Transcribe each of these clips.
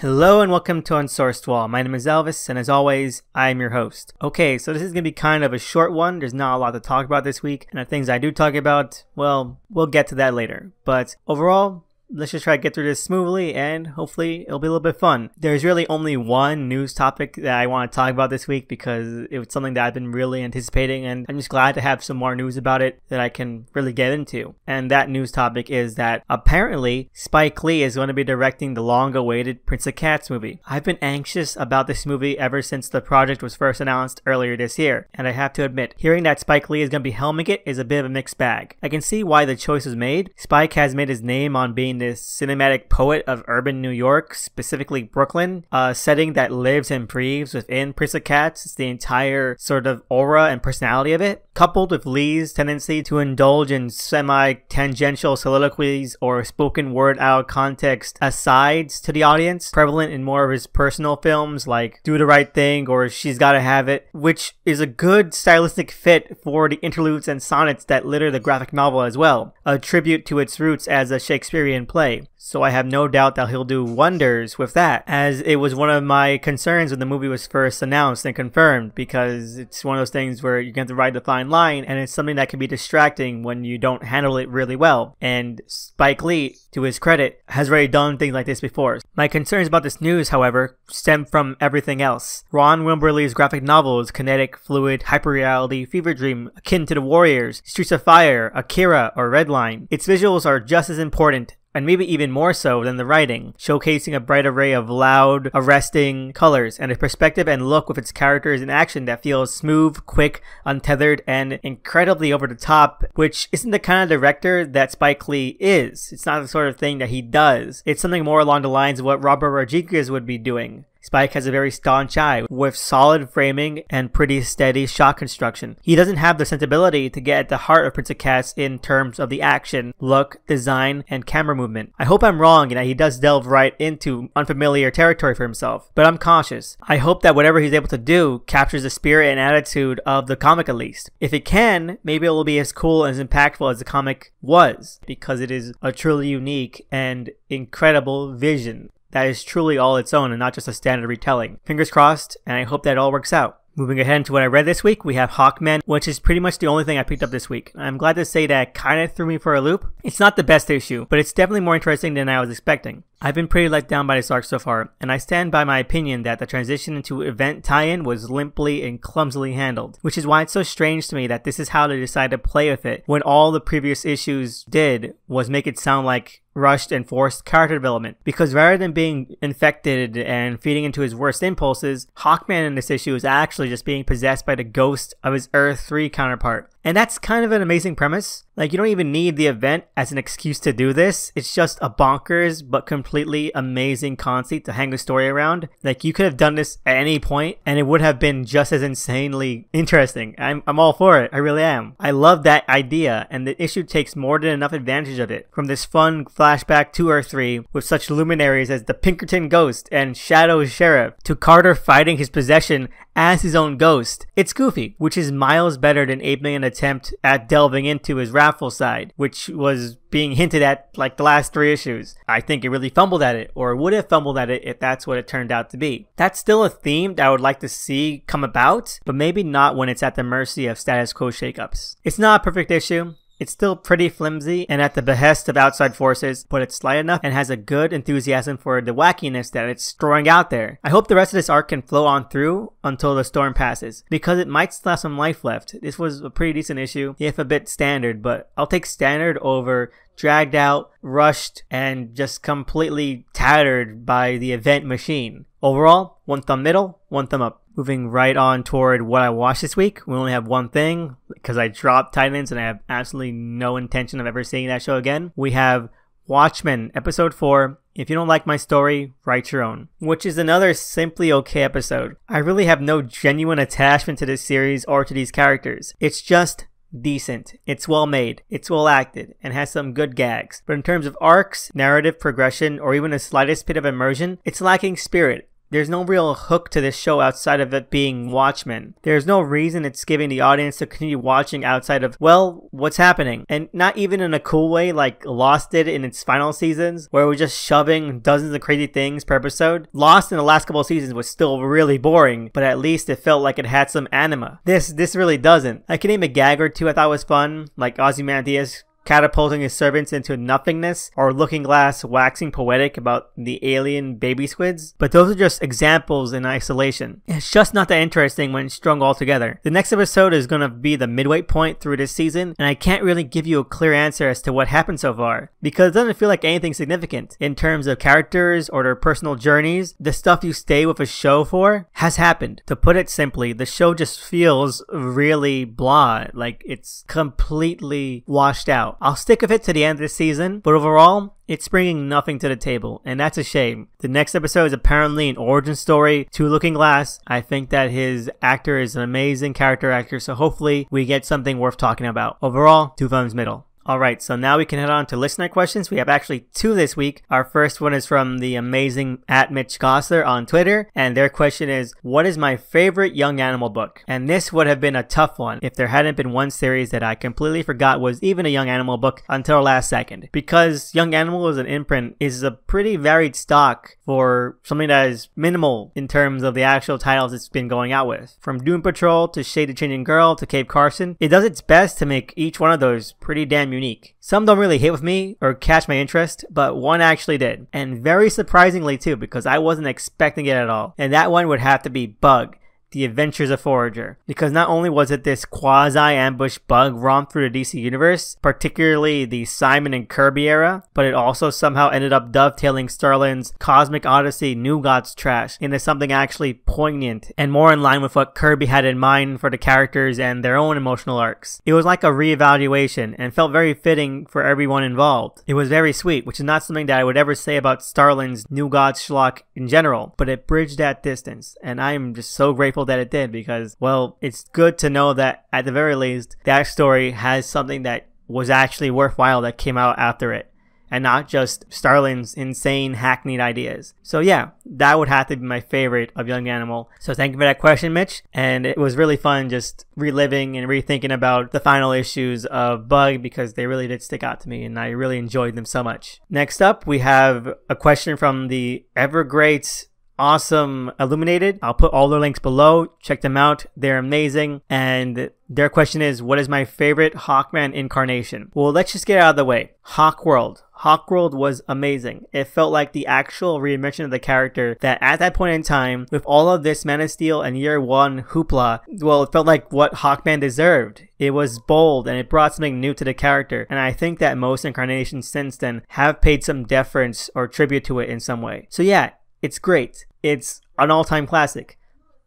Hello and welcome to Unsourced Wall. My name is Elvis, and as always, I am your host. Okay, so this is going to be kind of a short one. There's not a lot to talk about this week, and the things I do talk about, well, we'll get to that later. But overall, let's just try to get through this smoothly and hopefully it'll be a little bit fun. There's really only one news topic that I want to talk about this week because it was something that I've been really anticipating and I'm just glad to have some more news about it that I can really get into. And that news topic is that apparently Spike Lee is going to be directing the long awaited Prince of Cats movie. I've been anxious about this movie ever since the project was first announced earlier this year, and I have to admit, hearing that Spike Lee is going to be helming it is a bit of a mixed bag. I can see why the choice was made. Spike has made his name on being this cinematic poet of urban New York, specifically Brooklyn, a setting that lives and breathes within Prince of Cats. It's the entire sort of aura and personality of it, coupled with Lee's tendency to indulge in semi-tangential soliloquies or spoken word out context asides to the audience, prevalent in more of his personal films like Do the Right Thing or She's Gotta Have It, which is a good stylistic fit for the interludes and sonnets that litter the graphic novel as well, a tribute to its roots as a Shakespearean play so I have no doubt that he'll do wonders with that, as it was one of my concerns when the movie was first announced and confirmed, because it's one of those things where you have to ride the fine line, and it's something that can be distracting when you don't handle it really well. And Spike Lee, to his credit, has already done things like this before. My concerns about this news, however, stem from everything else. Ron Wimberly's graphic novels, Kinetic, Fluid, Hyperreality, Fever Dream, akin to The Warriors, Streets of Fire, Akira, or Redline. Its visuals are just as important and maybe even more so than the writing, showcasing a bright array of loud, arresting colors and a perspective and look with its characters in action that feels smooth, quick, untethered, and incredibly over the top, which isn't the kind of director that Spike Lee is. It's not the sort of thing that he does. It's something more along the lines of what Robert Rodriguez would be doing. Spike has a very staunch eye with solid framing and pretty steady shot construction. He doesn't have the sensibility to get at the heart of Prince of Cats in terms of the action, look, design, and camera movement. I hope I'm wrong and that he does delve right into unfamiliar territory for himself, but I'm cautious. I hope that whatever he's able to do captures the spirit and attitude of the comic at least. If it can, maybe it will be as cool and as impactful as the comic was, because it is a truly unique and incredible vision that is truly all its own and not just a standard retelling. Fingers crossed, and I hope that all works out. Moving ahead to what I read this week, we have Hawkman, which is pretty much the only thing I picked up this week. I'm glad to say that kind of threw me for a loop. It's not the best issue, but it's definitely more interesting than I was expecting. I've been pretty let down by this arc so far, and I stand by my opinion that the transition into event tie-in was limply and clumsily handled, which is why it's so strange to me that this is how they decided to play with it, when all the previous issues did was make it sound like rushed and forced character development. Because rather than being infected and feeding into his worst impulses, Hawkman in this issue is actually just being possessed by the ghost of his Earth 3 counterpart. And that's kind of an amazing premise. Like, you don't even need the event as an excuse to do this. It's just a bonkers but completely amazing conceit to hang a story around. Like, you could have done this at any point and it would have been just as insanely interesting. I'm, I'm all for it. I really am. I love that idea, and the issue takes more than enough advantage of it. From this fun flashback to Earth 3 with such luminaries as the Pinkerton Ghost and Shadow Sheriff to Carter fighting his possession as his own ghost. It's goofy, which is miles better than 8 million attempt at delving into his wrathful side, which was being hinted at like the last three issues. I think it really fumbled at it, or would have fumbled at it if that's what it turned out to be. That's still a theme that I would like to see come about, but maybe not when it's at the mercy of status quo shakeups. It's not a perfect issue. It's still pretty flimsy and at the behest of outside forces, but it's light enough and has a good enthusiasm for the wackiness that it's throwing out there. I hope the rest of this arc can flow on through until the storm passes, because it might still have some life left. This was a pretty decent issue, if a bit standard, but I'll take standard over dragged out, rushed, and just completely tattered by the event machine. Overall, one thumb middle, one thumb up. Moving right on toward what I watched this week, we only have one thing because I dropped Titans and I have absolutely no intention of ever seeing that show again. We have Watchmen, episode 4. If you don't like my story, write your own. Which is another simply okay episode. I really have no genuine attachment to this series or to these characters. It's just decent. It's well made, it's well acted, and has some good gags. But in terms of arcs, narrative progression, or even the slightest bit of immersion, it's lacking spirit there's no real hook to this show outside of it being Watchmen. There's no reason it's giving the audience to continue watching outside of, well, what's happening? And not even in a cool way like Lost did in its final seasons, where was just shoving dozens of crazy things per episode. Lost in the last couple of seasons was still really boring, but at least it felt like it had some anima. This this really doesn't. I can name a gag or two I thought was fun, like Ozymandias catapulting his servants into nothingness, or Looking Glass waxing poetic about the alien baby squids. But those are just examples in isolation. It's just not that interesting when strung all together. The next episode is going to be the midway point through this season, and I can't really give you a clear answer as to what happened so far, because it doesn't feel like anything significant in terms of characters or their personal journeys. The stuff you stay with a show for has happened. To put it simply, the show just feels really blah, like it's completely washed out. I'll stick with it to the end of the season, but overall, it's bringing nothing to the table, and that's a shame. The next episode is apparently an origin story to Looking Glass. I think that his actor is an amazing character actor, so hopefully we get something worth talking about. Overall, two thumbs middle. Alright, so now we can head on to listener questions. We have actually two this week. Our first one is from the amazing at Mitch Gosler on Twitter, and their question is, What is my favorite young animal book? And this would have been a tough one if there hadn't been one series that I completely forgot was even a young animal book until last second. Because Young Animal as an imprint is a pretty varied stock for something that is minimal in terms of the actual titles it's been going out with. From Doom Patrol to Shade the Changing Girl to Cave Carson, it does its best to make each one of those pretty damn unique. Some don't really hit with me or catch my interest, but one actually did. And very surprisingly too, because I wasn't expecting it at all. And that one would have to be Bug. The Adventures of Forager, because not only was it this quasi ambush bug romp through the DC universe, particularly the Simon and Kirby era, but it also somehow ended up dovetailing Starlin's Cosmic Odyssey New Gods trash into something actually poignant and more in line with what Kirby had in mind for the characters and their own emotional arcs. It was like a reevaluation and felt very fitting for everyone involved. It was very sweet, which is not something that I would ever say about Starlin's New Gods schlock in general, but it bridged that distance, and I am just so grateful that it did because, well, it's good to know that at the very least, that story has something that was actually worthwhile that came out after it and not just Starlin's insane hackneyed ideas. So yeah, that would have to be my favorite of Young Animal. So thank you for that question, Mitch. And it was really fun just reliving and rethinking about the final issues of Bug because they really did stick out to me and I really enjoyed them so much. Next up, we have a question from the ever great awesome illuminated i'll put all their links below check them out they're amazing and their question is what is my favorite hawkman incarnation well let's just get out of the way hawkworld Hawkworld was amazing. It felt like the actual reinvention of the character that at that point in time, with all of this Man of Steel and Year One hoopla, well, it felt like what Hawkman deserved. It was bold and it brought something new to the character, and I think that most incarnations since then have paid some deference or tribute to it in some way. So yeah, it's great. It's an all time classic.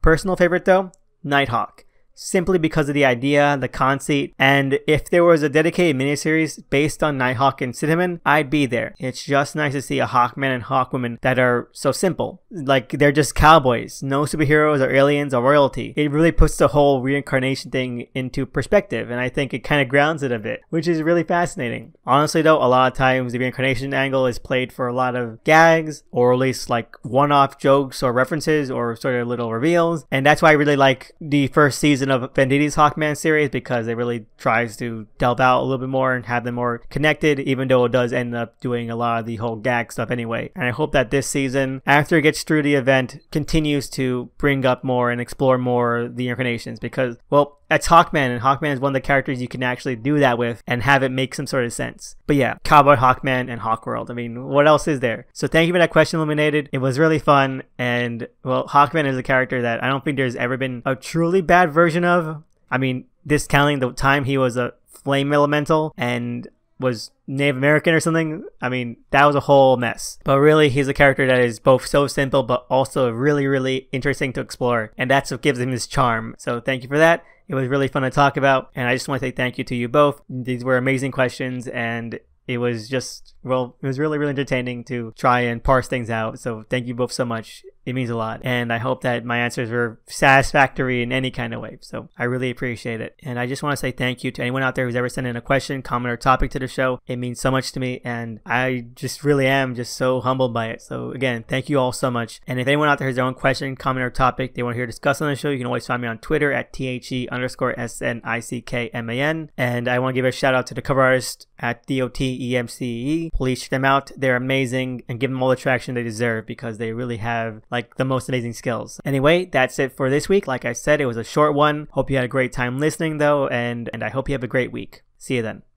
Personal favorite though, Nighthawk simply because of the idea, the conceit, and if there was a dedicated miniseries based on Nighthawk and Cinnamon, I'd be there. It's just nice to see a Hawkman and Hawkwoman that are so simple. Like they're just cowboys, no superheroes or aliens or royalty. It really puts the whole reincarnation thing into perspective, and I think it kind of grounds it a bit, which is really fascinating. Honestly though, a lot of times the reincarnation angle is played for a lot of gags, or at least like one-off jokes or references or sort of little reveals, and that's why I really like the first season of Venditti's Hawkman series because it really tries to delve out a little bit more and have them more connected, even though it does end up doing a lot of the whole gag stuff anyway. And I hope that this season, after it gets through the event, continues to bring up more and explore more the incarnations because, well, that's Hawkman, and Hawkman is one of the characters you can actually do that with and have it make some sort of sense. But yeah, Cowboy Hawkman and Hawkworld. I mean, what else is there? So thank you for that question, Illuminated. It was really fun, and well, Hawkman is a character that I don't think there's ever been a truly bad version of. I mean, discounting the time he was a flame elemental and was Native American or something. I mean, that was a whole mess. But really, he's a character that is both so simple but also really, really interesting to explore. And that's what gives him his charm. So thank you for that. It was really fun to talk about. And I just want to say thank you to you both. These were amazing questions and it was just, well, it was really, really entertaining to try and parse things out. So thank you both so much. It means a lot. And I hope that my answers were satisfactory in any kind of way. So I really appreciate it. And I just want to say thank you to anyone out there who's ever sent in a question, comment, or topic to the show. It means so much to me. And I just really am just so humbled by it. So again, thank you all so much. And if anyone out there has their own question, comment, or topic they want to hear discussed on the show, you can always find me on Twitter at THE underscore S N I C K M A N. And I want to give a shout out to the cover artist at DOTEMCEE. Please check them out. They're amazing and give them all the traction they deserve because they really have like the most amazing skills. Anyway, that's it for this week. Like I said, it was a short one. Hope you had a great time listening though, and, and I hope you have a great week. See you then.